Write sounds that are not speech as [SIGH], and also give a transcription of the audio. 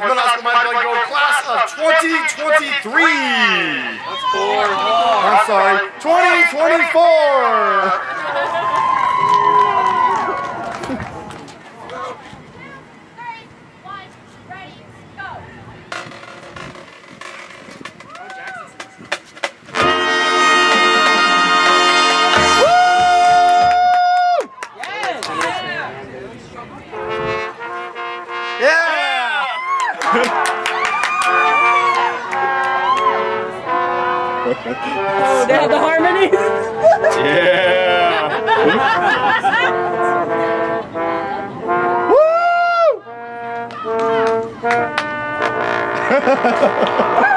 with Middle School Mighty Black Gold class of 2023. That's four I'm sorry, 2024. Oh, they have the harmonies. Yeah! Yes. [LAUGHS] [LAUGHS]